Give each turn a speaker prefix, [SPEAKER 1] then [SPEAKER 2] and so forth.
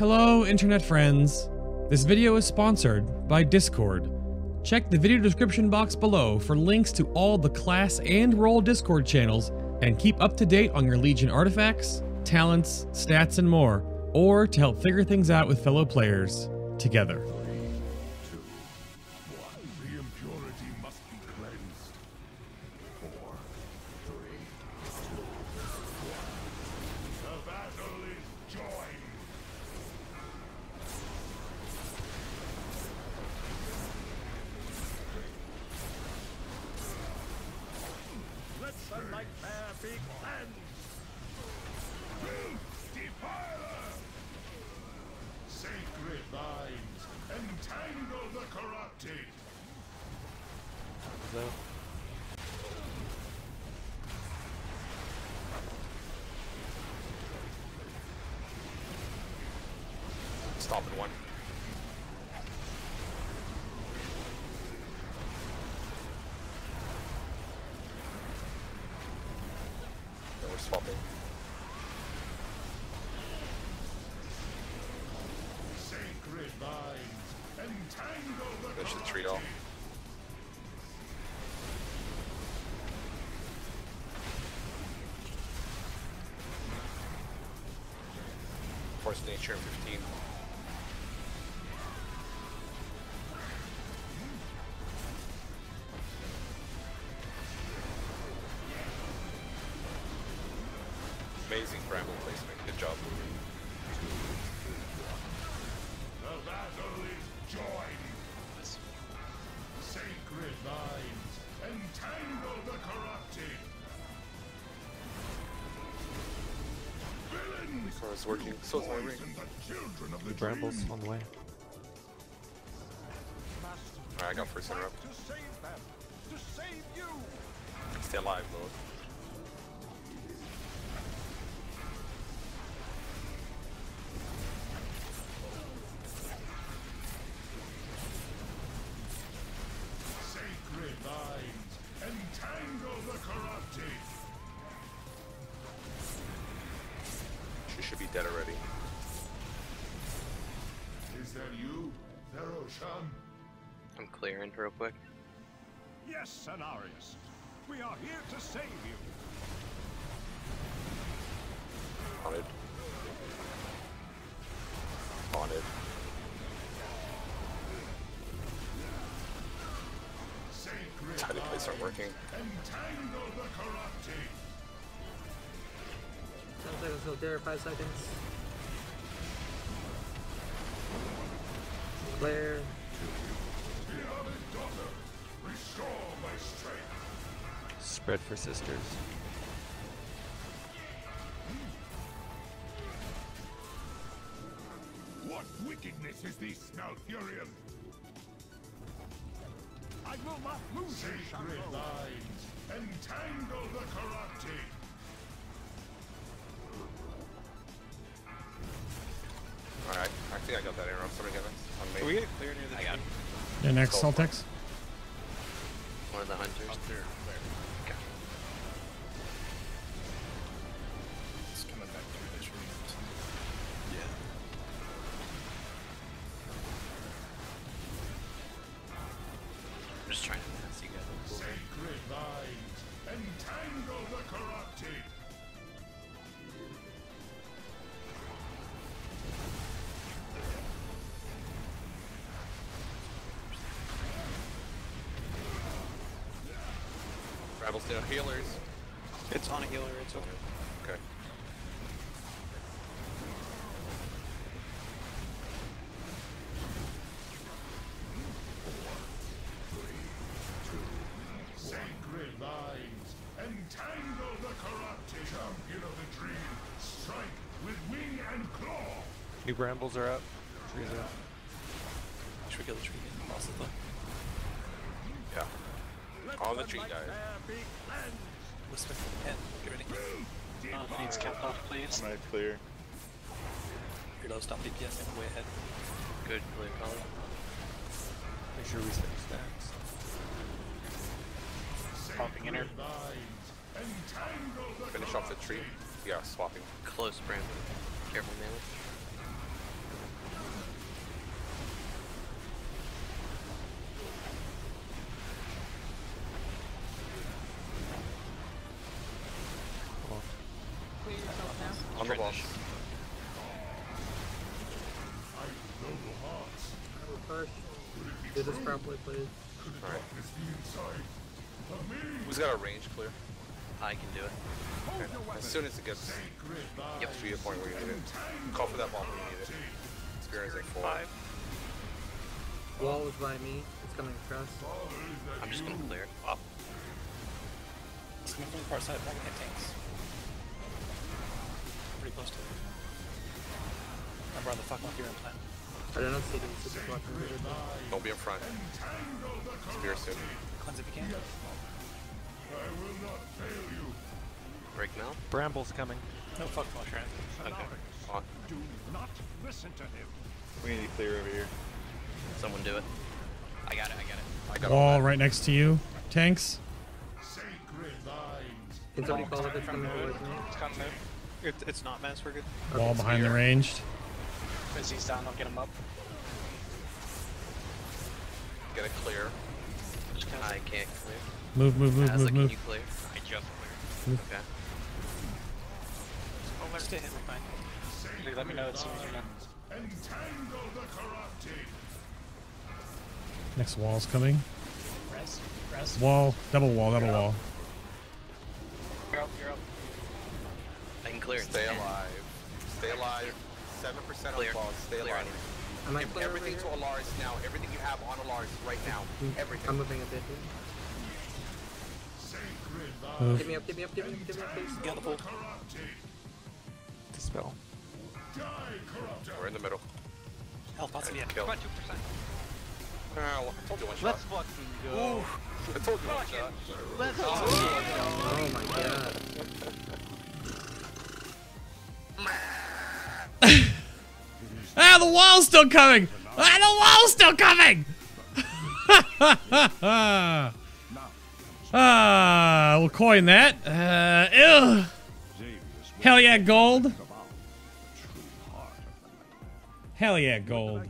[SPEAKER 1] Hello, internet friends. This video is sponsored by Discord. Check the video description box below for links to all the class and role Discord channels and keep up to date on your Legion artifacts, talents, stats, and more, or to help figure things out with fellow players together.
[SPEAKER 2] Cleansed. Filth defiler. Sacred entangle the corrupted.
[SPEAKER 3] Stopping one. Then we're
[SPEAKER 2] entangle the
[SPEAKER 3] Finish the tree off. Force nature 15. Amazing bramble placement. Good job.
[SPEAKER 2] The battle is joined. Sacred vines, entangle the corrupted. Villains,
[SPEAKER 3] Car is working. So is my ring.
[SPEAKER 2] the children of the
[SPEAKER 4] Brambles
[SPEAKER 2] dream.
[SPEAKER 4] on the way.
[SPEAKER 3] Alright, I got first interrupt.
[SPEAKER 2] To save them, to save you.
[SPEAKER 3] Stay alive, Lord. dead already.
[SPEAKER 2] Is that you, Theroshan?
[SPEAKER 5] I'm clearing real quick.
[SPEAKER 2] Yes, Cenarius. We are here to save you.
[SPEAKER 3] On it.
[SPEAKER 2] On
[SPEAKER 3] it. Technically, aren't working.
[SPEAKER 2] Entangle the corrupting.
[SPEAKER 6] 10 seconds till Garrett, 5 seconds. clear
[SPEAKER 2] Claire.
[SPEAKER 4] Spread for sisters.
[SPEAKER 2] What wickedness is this, Malfurion? I will not lose Sacred lines! Entangle the corrupted!
[SPEAKER 3] I got that got it on me.
[SPEAKER 4] Can we get clear near the
[SPEAKER 5] I got
[SPEAKER 4] tree?
[SPEAKER 1] Yeah, next,
[SPEAKER 3] Go.
[SPEAKER 1] Saltex.
[SPEAKER 5] one of the hunters.
[SPEAKER 2] there,
[SPEAKER 5] Okay.
[SPEAKER 3] Rebels down healers.
[SPEAKER 4] It's on a healer, it's okay.
[SPEAKER 3] Okay.
[SPEAKER 2] Sacred vines, entangle the corrupted. Champion of the dream, strike with wing and claw.
[SPEAKER 4] New brambles are up. Trees are up.
[SPEAKER 5] Should we kill the tree and the?
[SPEAKER 3] Yeah. On the tree, guys.
[SPEAKER 5] Whisper. Head. Get ready.
[SPEAKER 7] Uh, needs kept off, please.
[SPEAKER 8] I'm gonna clear.
[SPEAKER 5] Your low stop DPS and way ahead. Good clear color.
[SPEAKER 4] Make sure we stay stacks.
[SPEAKER 7] Popping inner.
[SPEAKER 3] Finish off the tree. Yeah, swapping.
[SPEAKER 5] Close Brandon. Careful, man.
[SPEAKER 6] Push. Do this properly, please.
[SPEAKER 3] Alright. Who's got a range clear?
[SPEAKER 5] I can do it.
[SPEAKER 3] Okay. As soon as it gets
[SPEAKER 5] Yep.
[SPEAKER 3] to your point where you need it, call for that bomb when you need it. Experiencing four.
[SPEAKER 5] Five.
[SPEAKER 6] Wall is by me. It's coming across.
[SPEAKER 5] I'm just gonna clear ah. it. Up.
[SPEAKER 7] It's coming from the far side. Back hit tanks. Pretty close to it. Remember on the fuck fucking gear implant.
[SPEAKER 6] I don't see these super blocking.
[SPEAKER 3] Don't be in front. Spear soon.
[SPEAKER 7] Cleanse if you can.
[SPEAKER 3] Break now.
[SPEAKER 4] Bramble's coming.
[SPEAKER 7] No fuck motion.
[SPEAKER 5] Okay.
[SPEAKER 3] On.
[SPEAKER 2] Do not listen to him.
[SPEAKER 4] We need to clear over here.
[SPEAKER 5] Someone do it. I got it. I got it.
[SPEAKER 3] I got all
[SPEAKER 1] Wall
[SPEAKER 3] that.
[SPEAKER 1] right next to you. Tanks.
[SPEAKER 2] Sacred.
[SPEAKER 6] Can somebody call if it's coming towards me?
[SPEAKER 7] It's coming move.
[SPEAKER 4] It's not mass, we're good.
[SPEAKER 1] Wall behind the ranged.
[SPEAKER 7] As he's down, I'll get him up.
[SPEAKER 3] Get it clear.
[SPEAKER 5] I can't clear.
[SPEAKER 1] Move, move, move,
[SPEAKER 5] Asla,
[SPEAKER 1] move,
[SPEAKER 5] can
[SPEAKER 1] move.
[SPEAKER 5] you clear? I just cleared. Okay.
[SPEAKER 7] Oh, stay hit. We're fine. Hey, Let me know as soon as you're.
[SPEAKER 2] Entangle the corrupted.
[SPEAKER 1] Next wall's coming.
[SPEAKER 7] Res. Res.
[SPEAKER 1] Wall, double wall, double wall.
[SPEAKER 7] You're up. You're up.
[SPEAKER 5] I can clear it.
[SPEAKER 3] Stay alive. Stay alive. Seven percent on
[SPEAKER 5] Clear.
[SPEAKER 3] Stay
[SPEAKER 5] Clear
[SPEAKER 3] alive.
[SPEAKER 6] Am I
[SPEAKER 3] Give
[SPEAKER 6] clear over
[SPEAKER 3] everything
[SPEAKER 6] here?
[SPEAKER 3] to Alaris now. Everything you have on Alaris right now. Hmm. Everything.
[SPEAKER 6] I'm
[SPEAKER 3] Everything.
[SPEAKER 6] moving a bit here.
[SPEAKER 2] Sacred vines.
[SPEAKER 1] Move.
[SPEAKER 6] Give me up, give me up, give me up, give me up, please.
[SPEAKER 7] Get on the full.
[SPEAKER 2] Corrupted.
[SPEAKER 4] Dispel.
[SPEAKER 2] Die, corrupted.
[SPEAKER 3] We're in the middle.
[SPEAKER 7] Health pots at the end.
[SPEAKER 3] Kill.
[SPEAKER 7] Come on, two percent.
[SPEAKER 3] Well, I told you one shot.
[SPEAKER 4] fucking go.
[SPEAKER 3] I told you one shot.
[SPEAKER 6] Oh
[SPEAKER 1] the wall's still coming! Ah, the wall's still coming! ah, we'll coin that. Uh. Hell yeah, gold. Hell yeah, gold.